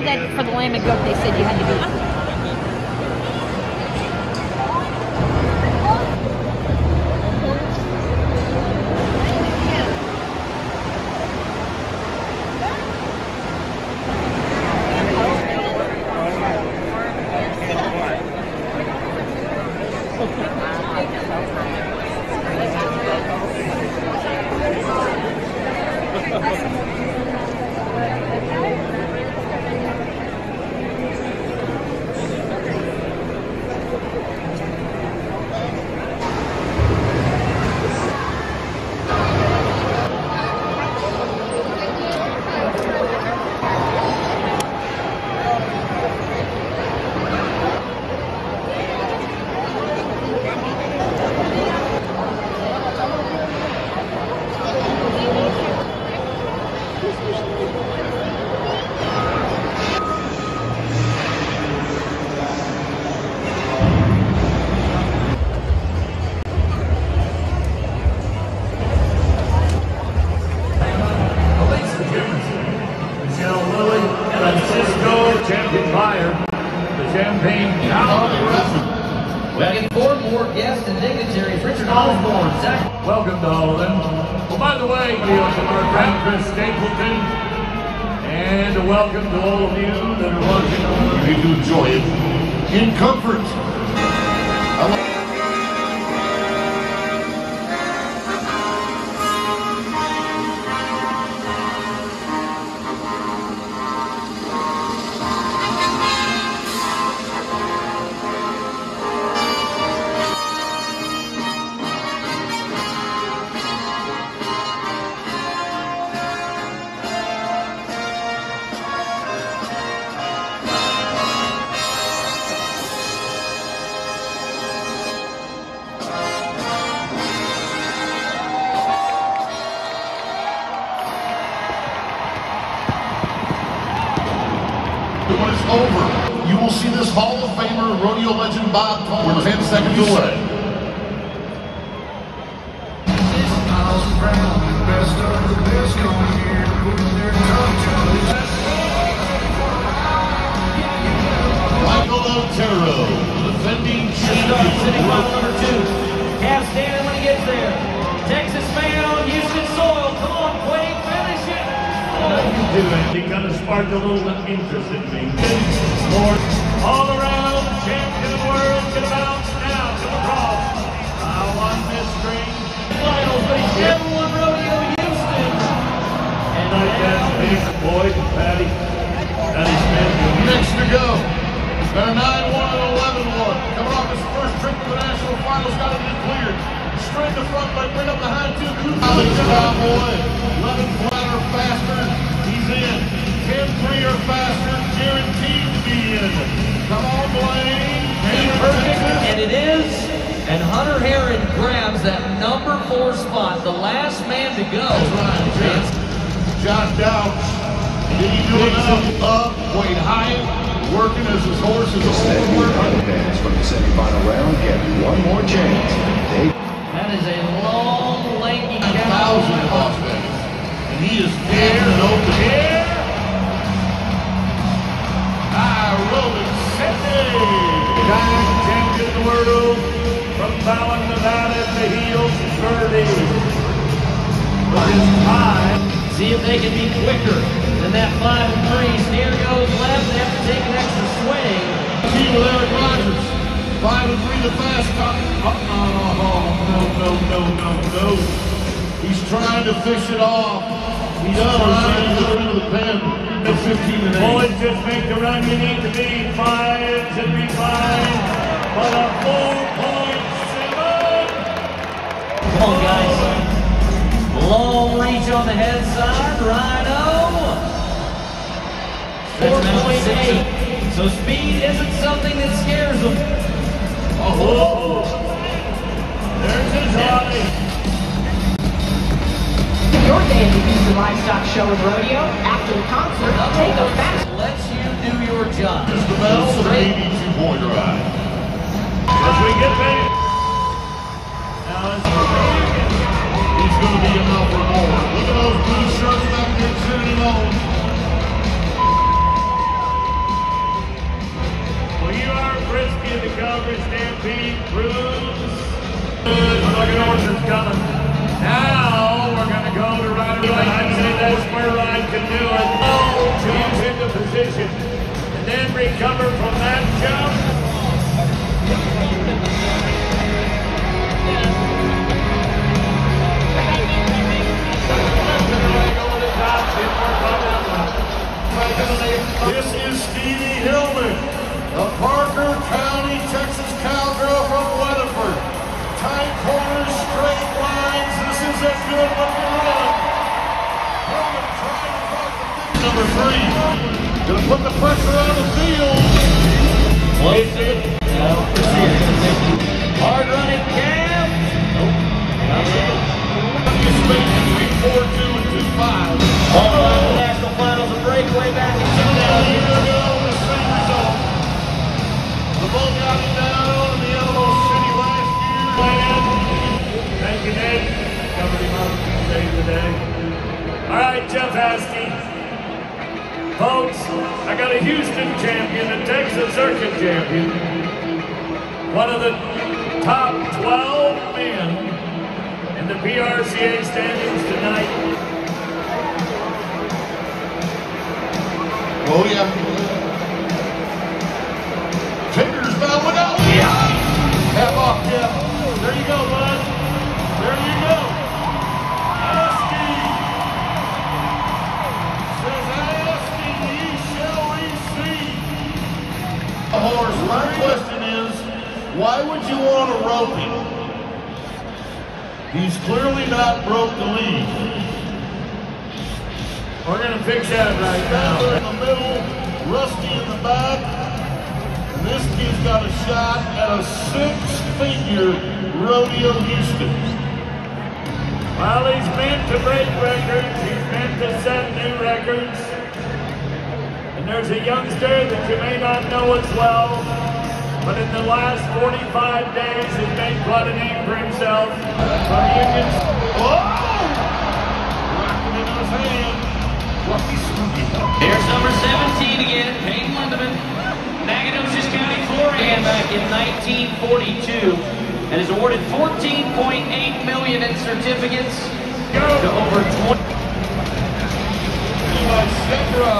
that for the lamb and goat, they said you had to be. Enjoy it in comfort. Hall of Famer, rodeo legend Bob Coleman, 10 seconds away. They're 9-1 and 11-1. Coming off his first trip to the national finals, got it cleared. Straight to front leg, bring up the high two. Alex Cowboy. 11 flat or faster. He's in. 10-3 or faster. Guaranteed to be in. Come on, Blaine. perfect, and it is. And Hunter Herrin grabs that number four spot, the last man to go. That's right. Josh, Josh Dowd. Did he do enough? Up, Wade Hyatt, working as his horse is Steady over. advance from the semifinal round. Get one more chance. Dave That is a long, lanky cow. thousand prospects. And he is there, and open. Here. Rolling City. Giant champion of the world from Bowen, Nevada to Heels, Verde. With his time. See if they can be quicker than that 5 and 3. Sneer goes left after taking extra swing. Team with Aaron Rodgers. 5 and 3 the fast cop. Oh, oh, no, no, no, no, no. He's trying to fish it off. He's trying to get into the pen. 15 and 8. Bullets just make the run you need to be. 5 on the head side. Rhino. That's number 8. So speed isn't something that scares them. Oh, there's his eye. Your day at the Houston Livestock Show and Rodeo. After the concert, take a fast Lets you do your job. Just the bell of Straight 82 point ride. As we get going to be enough more. Look at those blue shirts back there cheering on. Well, you are frisky in the Calgary Stampede Cruise. Look at Orson's coming. Now we're going to go to right. Number three, gonna put the pressure on the field. Place it. Hard running and two five. Colorado National Finals, breakaway back in Now, 2000. here the bull got it down All right, Jeff Haskey. Folks, I got a Houston champion, a Texas Circuit champion. One of the top 12 men in the PRCA standings tonight. Oh, yeah. Fingers down without. Oh, yeah. We're going to fix right now. in the middle, Rusty in the back. And this kid's got a shot at a six-figure rodeo Houston. Well, he's meant to break records. He's meant to set new records. And there's a youngster that you may not know as well, but in the last 45 days he's made quite a name for himself. From Union. Oh! Rocking into his hand. There's number 17 again, Peyton Lindemann. Nacogdoches County, Florida, back in 1942, and is awarded 14.8 million in certificates to over 20. by Shepra,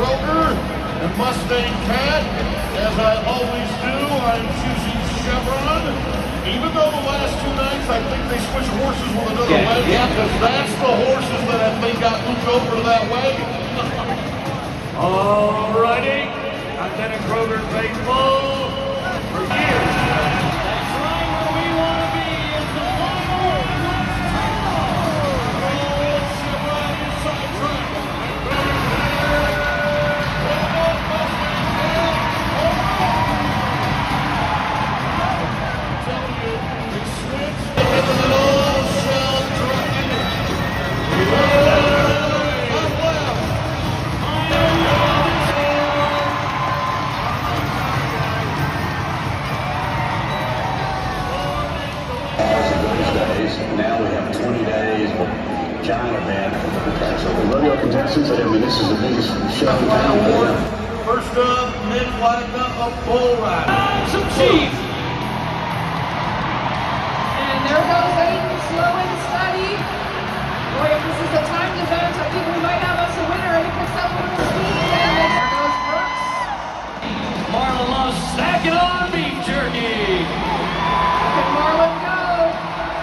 Kroger, and Mustang Cat. As I always do, I'm choosing Chevron. Even though the last two nights I think they switched horses with another Yeah, wagon, yeah. because that's the horses that I think got moved over to that wagon. Alrighty. Lieutenant Kroger faithful there goes Aiden, slow and steady. Boy, if this is a timed event, I think we might have us a winner. And he picks up one of the speed. And there goes Brooks. Marlon Love snacking on beef jerky. Look at Marlon go.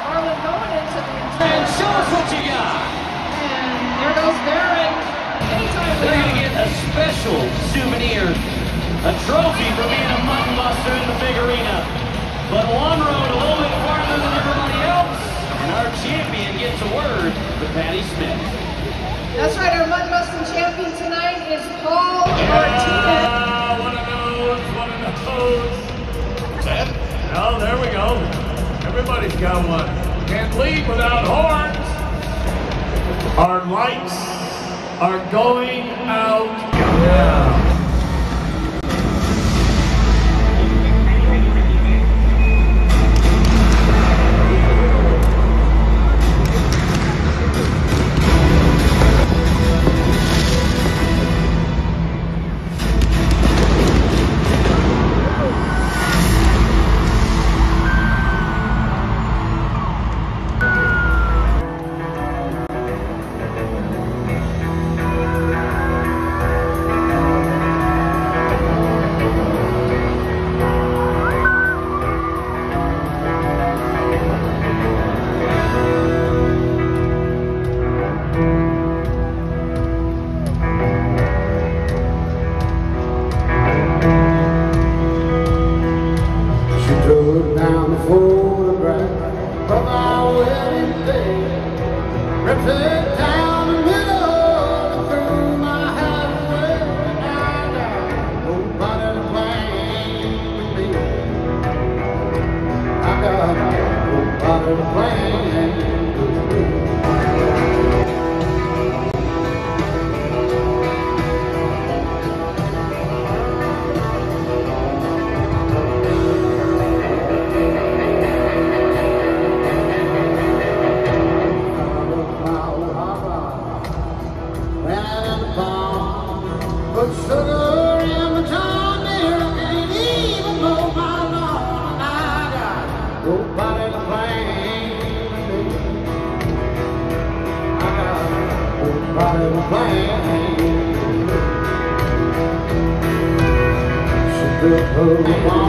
Marlon going into the And show us what you got. And there goes we They're going to get a special souvenir, a trophy for being a mutton buster in the big arena. But one rode champion gets a word for Patty Smith. That's right, our mutton busting champion tonight is Paul Martinez. Ah, one of those, one of those. Oh, there we go. Everybody's got one. Can't leave without horns. Our lights are going out. Yeah. She